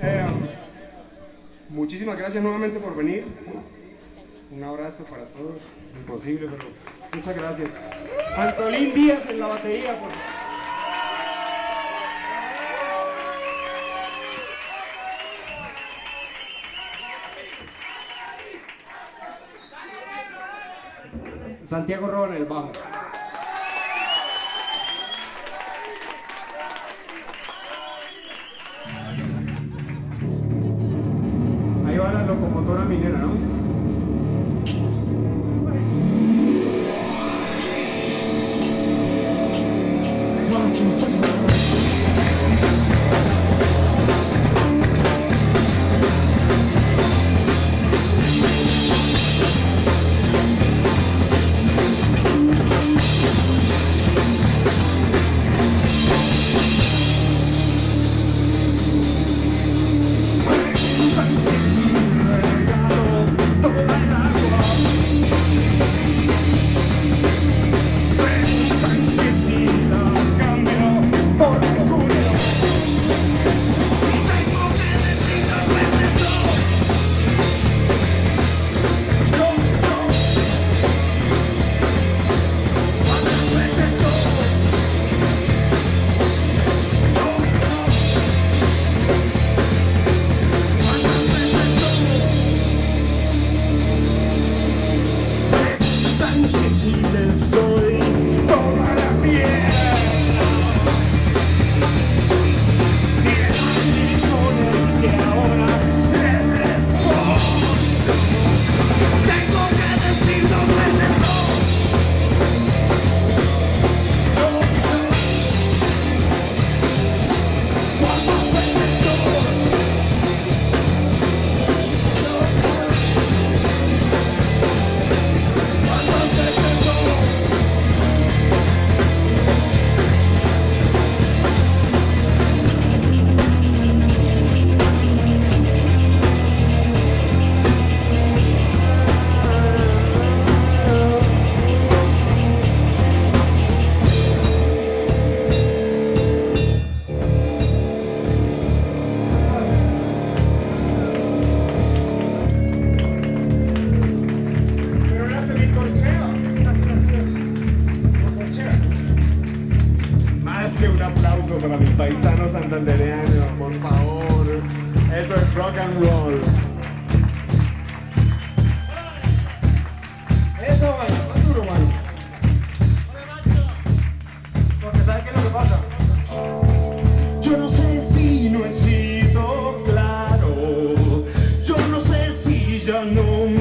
Eh, muchísimas gracias nuevamente por venir. Un abrazo para todos. Imposible, pero muchas gracias. Antolín Díaz en la batería, por Santiago Roa en el bajo. mineira não?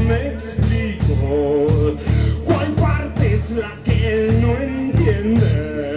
Me explico. ¿Cuál parte es la que no entienden?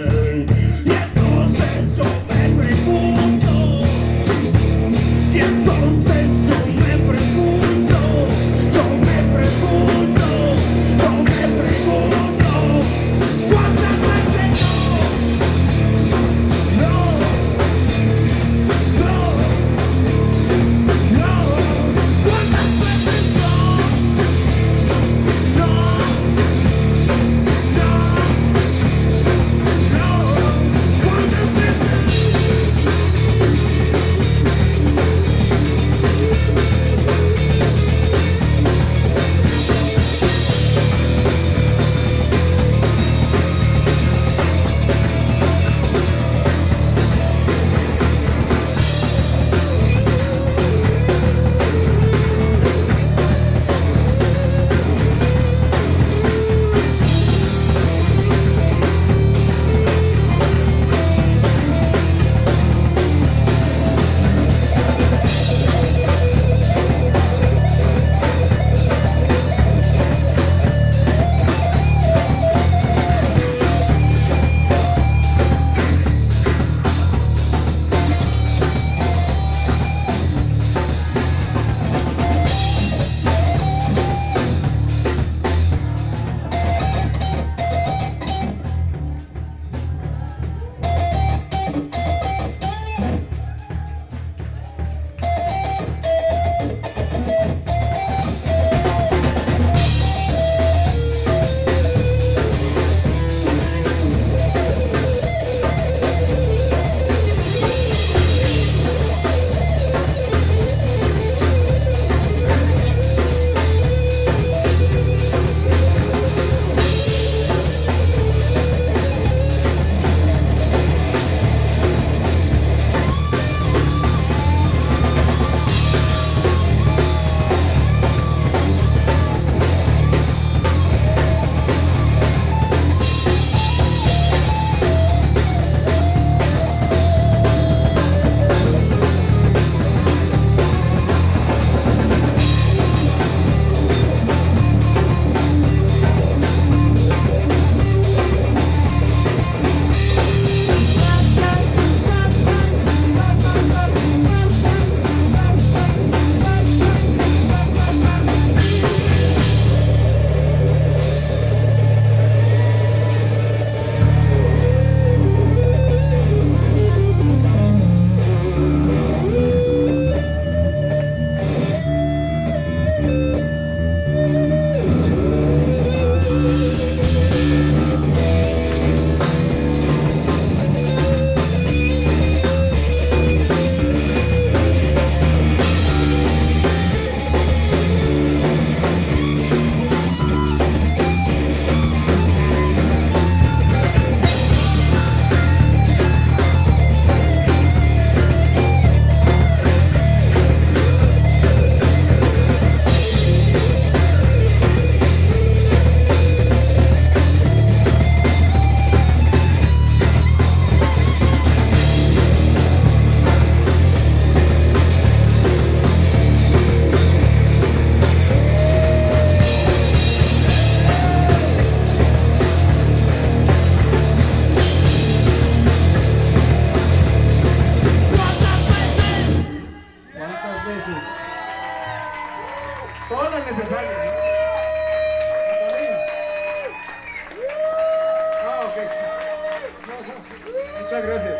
gracias.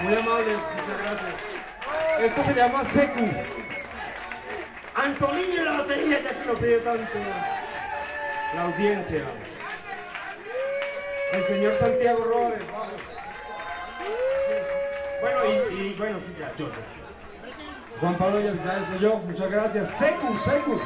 Muy amables, muchas gracias. Esto se llama Secu. Antonio la batería ya que lo pide tanto la audiencia. El señor Santiago Robles. Bueno, y, y, bueno, sí, ya, yo, yo. Juan Pablo Villavizal soy yo, muchas gracias. Secu, Secu.